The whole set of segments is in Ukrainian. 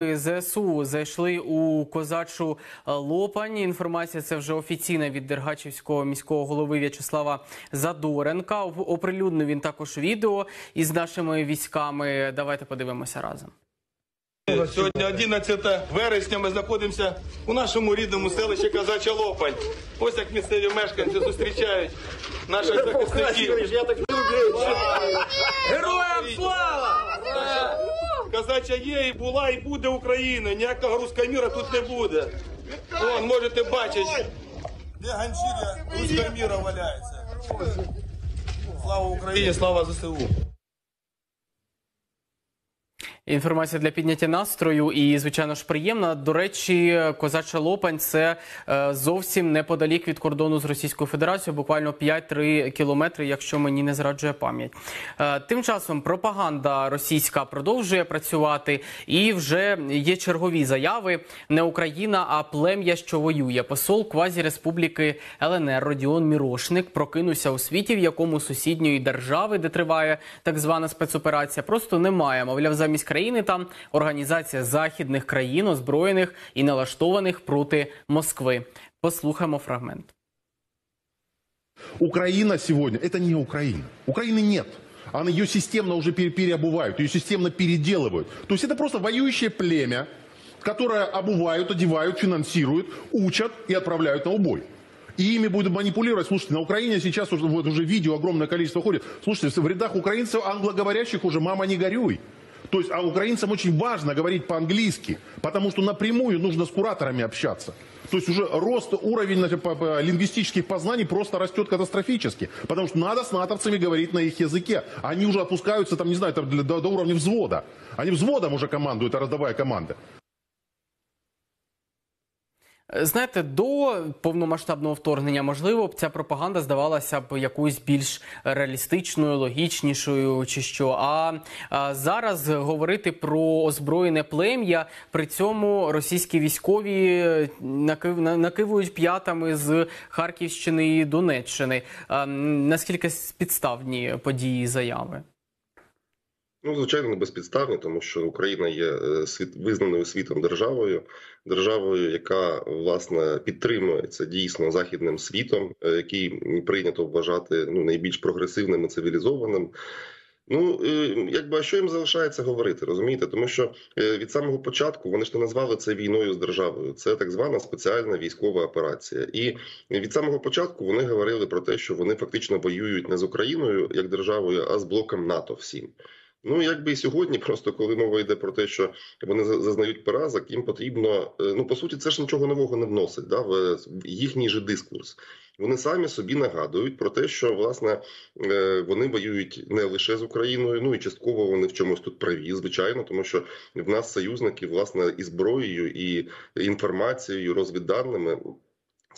ЗСУ зайшли у козачу е, Лопань. Інформація це вже офіційна від Дергачівського міського голови В'ячеслава Задоренка. Оприлюднив він також відео із нашими військами. Давайте подивимося разом. Сьогодні 11 вересня ми знаходимося у нашому рідному селищі Казача Лопань. Ось як місцеві мешканці зустрічають наших захисників. Я так люблю. Героям слава! Казача є і була, і буде Україна. Ніякого руського міра тут не буде. Вон, можете бачити, де ганчір'я руського міра валяється. Слава Україні, слава ЗСУ. Інформація для підняття настрою і, звичайно ж, приємна. До речі, козача Лопань це е, зовсім неподалік від кордону з Російською Федерацією, буквально 5-3 кілометри, якщо мені не зраджує пам'ять. Е, Тим часом пропаганда російська продовжує працювати, і вже є чергові заяви. Не Україна, а плем'я, що воює. Посол квазі-республіки ЛНР Родіон Мірошник прокинувся у світі, в якому сусідньої держави, де триває так звана спецоперація, просто немає. Мовляв, замість країни там організація західних країн, озброєних і налаштованих проти Москви. Послухаємо фрагмент. Украина сегодня это не Украина. Украины нет. Она ее системно уже пере- переобувают, ее системно переделывают. То есть это просто воюющее племя, которое обувают, одевают, финансируют, учат и отправляют на убой. И ими будут манипулировать. Слушайте, на Украине сейчас уже, вот уже видео огромное количество ходит. Слушайте, в рядах украинцев англоговорящих уже «мама, не горюй». То есть, а украинцам очень важно говорить по-английски, потому что напрямую нужно с кураторами общаться. То есть уже рост, уровень лингвистических познаний просто растет катастрофически. Потому что надо с натовцами говорить на их языке. Они уже опускаются, там, не знаю, там, до, до уровня взвода. Они взводом уже командуют, а раздавая команды. Знаєте, до повномасштабного вторгнення, можливо, б ця пропаганда здавалася б якоюсь більш реалістичною, логічнішою чи що. А, а зараз говорити про озброєне плем'я, при цьому російські військові накив, на- накивують п'ятами з Харківщини і Донеччини. А, наскільки підставні події заяви? Ну, звичайно, не безпідставні, тому що Україна є е, світ визнаною світом державою, державою, яка власне підтримується дійсно західним світом, е, який прийнято вважати ну найбільш прогресивним і цивілізованим. Ну якби а що їм залишається говорити, розумієте? Тому що е, від самого початку вони ж не назвали це війною з державою. Це так звана спеціальна військова операція. І від самого початку вони говорили про те, що вони фактично воюють не з Україною як державою, а з блоком НАТО всім. Ну, якби і сьогодні, просто коли мова йде про те, що вони зазнають поразок, їм потрібно е, ну по суті, це ж нічого нового не вносить да, в їхній же дискурс. Вони самі собі нагадують про те, що власне е, вони воюють не лише з Україною, ну і частково вони в чомусь тут праві, звичайно, тому що в нас союзники власне і зброєю, і інформацією, розвідданими.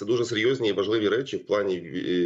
Це дуже серйозні і важливі речі в плані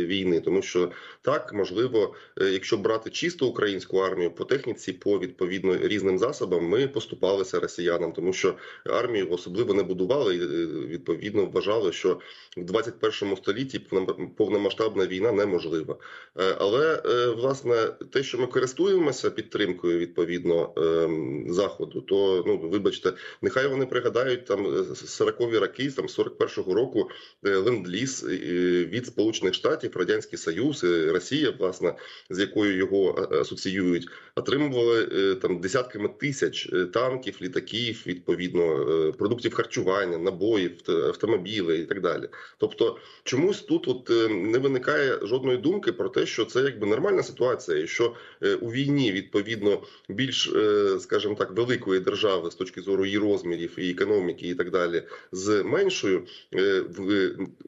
війни, тому що так можливо, е, якщо брати чисто українську армію по техніці, по відповідно різним засобам, ми поступалися росіянам, тому що армію особливо не будували і е, відповідно вважали, що в 21 столітті повном- повномасштабна війна неможлива. Е, Але е, власне те, що ми користуємося підтримкою відповідно ем, заходу, то ну вибачте, нехай вони пригадають там 40-ві роки, там 41-го року е, ленд-ліз е, від Сполучених Штатів, Радянський Союз, е, Росія, власне, з якою його е, асоціюють, отримували там десятками тисяч танків, літаків, відповідно продуктів харчування, набоїв, автомобілів і так далі. Тобто, чомусь тут от не виникає жодної думки про те, що це якби нормальна ситуація, і що у війні відповідно більш, скажімо так, великої держави з точки зору її розмірів і економіки, і так далі, з меншою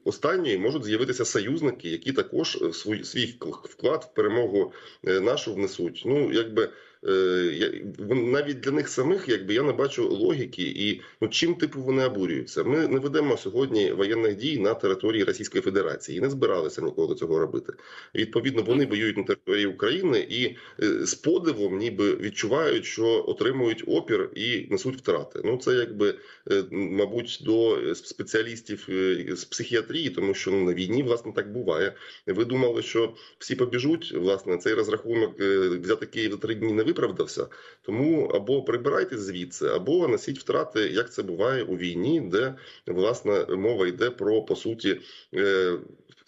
останньої можуть з'явитися союзники, які також е, свій вклад в перемогу е, нашу внесуть. Ну якби. Е, навіть для них самих, якби я не бачу логіки, і ну чим типу вони обурюються. Ми не ведемо сьогодні воєнних дій на території Російської Федерації і не збиралися ніколи цього робити. Відповідно, вони воюють на території України і е, з подивом, ніби відчувають, що отримують опір і несуть втрати. Ну це якби е, мабуть до спеціалістів з психіатрії, тому що ну на війні власне так буває. Ви думали, що всі побіжуть? Власне, цей розрахунок взяти Київ за три дні не виправдався. Тому або прибирайте звідси, або носіть втрати, як це буває у війні, де власне мова йде про по суті.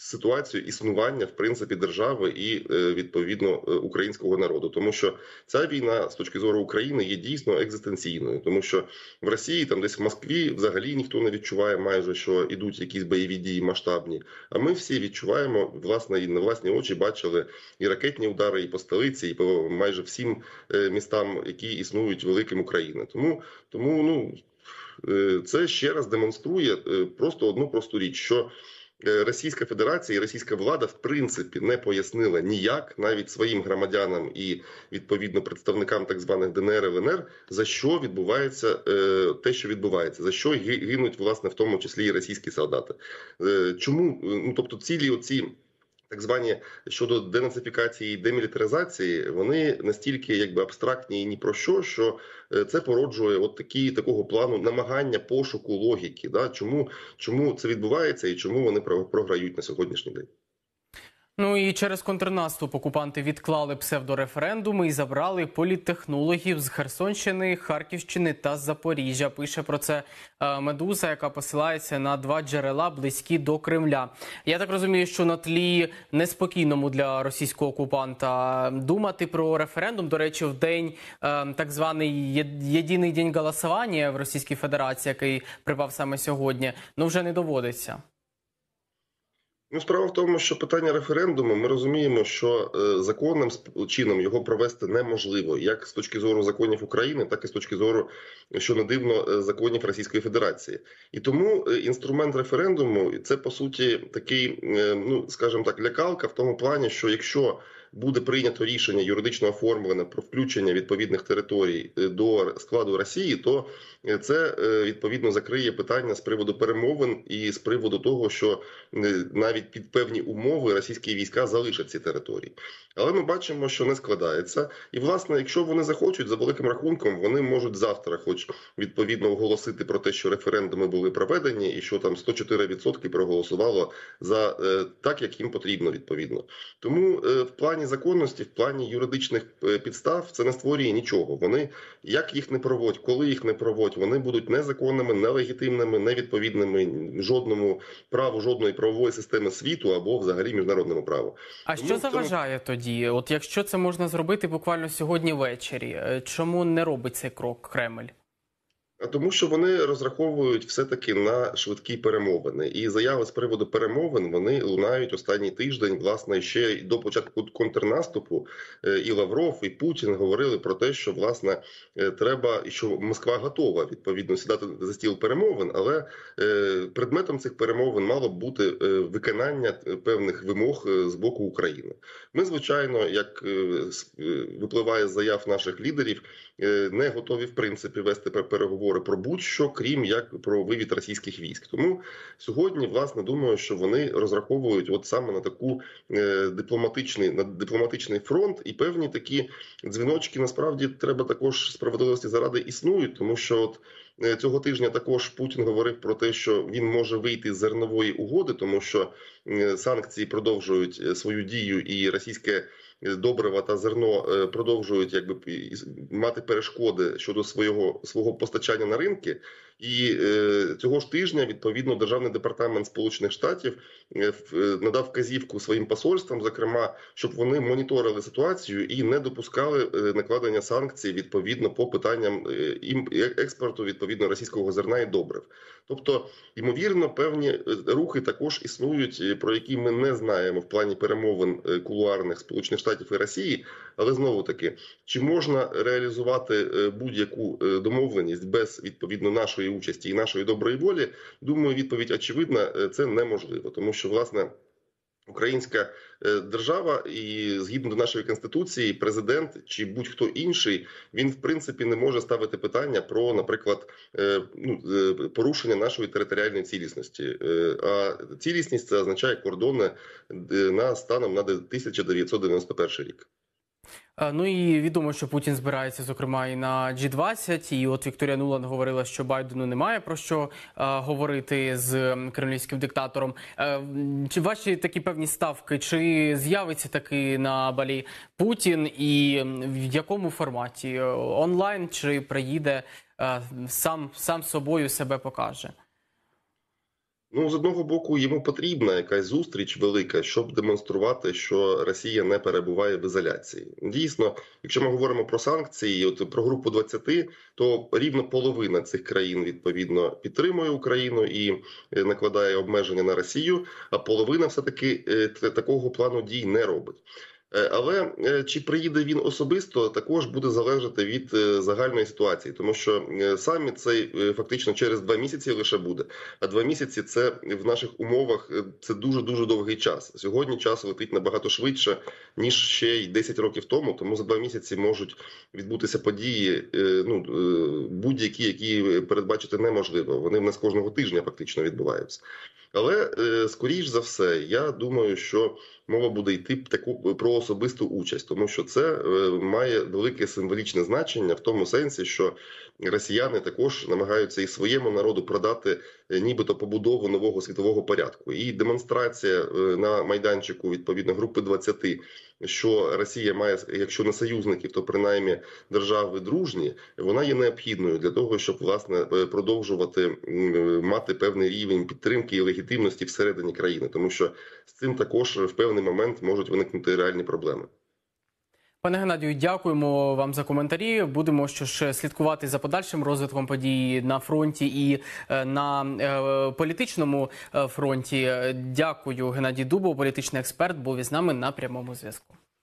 Ситуацію існування в принципі держави і е, відповідно е, українського народу, тому що ця війна з точки зору України є дійсно екзистенційною, тому що в Росії, там десь в Москві, взагалі ніхто не відчуває майже, що ідуть якісь бойові дії масштабні. А ми всі відчуваємо власне і на власні очі бачили і ракетні удари, і по столиці, і по майже всім е, містам, які існують великим України. Тому тому ну це ще раз демонструє просто одну просту річ, що Російська Федерація і російська влада в принципі не пояснила ніяк навіть своїм громадянам і відповідно представникам так званих ДНР ЛНР, за що відбувається е, те, що відбувається, за що ги- гинуть власне в тому числі і російські солдати. Е, Чому Е, ну тобто цілі оці. Так звані щодо денацифікації і демілітаризації, вони настільки якби абстрактні і ні про що, що е, це породжує от такі такого плану намагання пошуку логіки. Да? Чому, чому це відбувається і чому вони про- програють на сьогоднішній день? Ну і через контрнаступ окупанти відклали псевдореферендуми і забрали політтехнологів з Херсонщини, Харківщини та Запоріжжя. Пише про це е, Медуза, яка посилається на два джерела близькі до Кремля. Я так розумію, що на тлі неспокійному для російського окупанта думати про референдум. До речі, в день е, так званий єдиний день голосування в Російській Федерації, який припав саме сьогодні, ну вже не доводиться. Ну, справа в тому, що питання референдуму ми розуміємо, що е, законним чином його провести неможливо, як з точки зору законів України, так і з точки зору, що не дивно, е, законів Російської Федерації. І тому е, інструмент референдуму це по суті такий, ну скажімо так, лякалка в тому плані, що якщо буде прийнято рішення юридично оформлене про включення відповідних територій е, до складу Росії, то е, це е, відповідно закриє питання з приводу перемовин і з приводу того, що навіть під певні умови російські війська залишать ці території. Але ми бачимо, що не складається. І власне, якщо вони захочуть, за великим рахунком, вони можуть завтра, хоч відповідно оголосити про те, що референдуми були проведені, і що там 104% проголосувало за так, як їм потрібно відповідно. Тому в плані законності, в плані юридичних е, підстав, це не створює нічого. Вони як їх не проводять, коли їх не проводять, вони будуть незаконними, нелегітимними, невідповідними жодному праву, жодної правової системи світу або взагалі міжнародному праву. А Тому що цьому- заважає тоді? От якщо це можна зробити буквально сьогодні ввечері, е, чому не робить цей крок Кремль? Тому що вони розраховують все-таки на швидкі перемовини, і заяви з приводу перемовин вони лунають останній тиждень. Власне, ще до початку контрнаступу е, і Лавров, і Путін говорили про те, що власне е, треба і що Москва готова відповідно сідати за стіл перемовин, але е, предметом цих перемовин мало б бути виконання певних вимог з боку України. Ми, звичайно, як випливає з заяв наших лідерів, не готові в принципі вести пер- переговори про будь-що, крім як про вивід російських військ. Тому сьогодні, власне, думаю, що вони розраховують от саме на таку е, дипломатичний на дипломатичний фронт, і певні такі дзвіночки насправді треба також справедливості заради існують, тому що от. е, Цього тижня також Путін говорив про те, що він може вийти з зернової угоди, тому що е, санкції продовжують свою дію, і російське добрива та зерно е, продовжують якби мати перешкоди щодо свого свого постачання на ринки. І е, цього ж тижня відповідно державний департамент Сполучених Штатів е, е, надав вказівку своїм посольствам, зокрема, щоб вони моніторили ситуацію і не допускали накладення санкцій відповідно по питанням експорту відповідно російського зерна і добрив. Тобто, ймовірно, певні рухи також існують, про які ми не знаємо в плані перемовин кулуарних Сполучених Штатів і Росії. Але знову таки, чи можна реалізувати будь-яку домовленість без відповідно нашої участі і нашої доброї волі? Думаю, відповідь очевидна: е, це неможливо, тому що власне. Українська е, держава, і згідно до нашої конституції, президент чи будь-хто інший, він в принципі не може ставити питання про, наприклад, е, ну, порушення нашої територіальної цілісності. А цілісність це означає кордони на станом на 1991 рік. Е, Ну і відомо, що Путін збирається, зокрема, і на G20. І от Вікторія Нуланд говорила, що Байдену немає про що е, говорити з кремлівським диктатором. Е, чи ваші такі певні ставки? Чи з'явиться таки на Балі Путін, і в якому форматі онлайн чи приїде е, сам сам собою себе покаже? Ну, з одного боку, йому потрібна якась зустріч велика, щоб демонструвати, що Росія не перебуває в ізоляції. Дійсно, якщо ми говоримо про санкції, от про групу 20, то рівно половина цих країн відповідно підтримує Україну і е, накладає обмеження на Росію, а половина все таки такого плану дій не робить. Е, Але е, чи приїде він особисто, також буде залежати від е, загальної ситуації, тому що саміт цей фактично через два місяці лише буде. А два місяці це в наших умовах це дуже дуже довгий час. Сьогодні час летить набагато швидше ніж ще й 10 років тому. Тому за два місяці можуть відбутися події, ну будь-які, які передбачити неможливо. Вони в нас кожного тижня фактично відбуваються. Але скоріш за все, я думаю, що мова буде йти таку про особисту участь, тому що це е, має велике символічне значення в тому сенсі, що росіяни також намагаються і своєму народу продати е, нібито побудову нового світового порядку. І демонстрація е, на майданчику відповідно групи 20, що Росія має, якщо не союзників, то принаймні держави дружні, вона є необхідною для того, щоб власне продовжувати мати певний рівень підтримки і легітимності всередині країни, тому що з цим також в певний момент можуть виникнути реальні проблеми. Пане Геннадію, дякуємо вам за коментарі. Будемо що ж слідкувати за подальшим розвитком подій на фронті і е, на е, політичному е, фронті. Дякую, Геннадій Дубов, політичний експерт, був із нами на прямому зв'язку.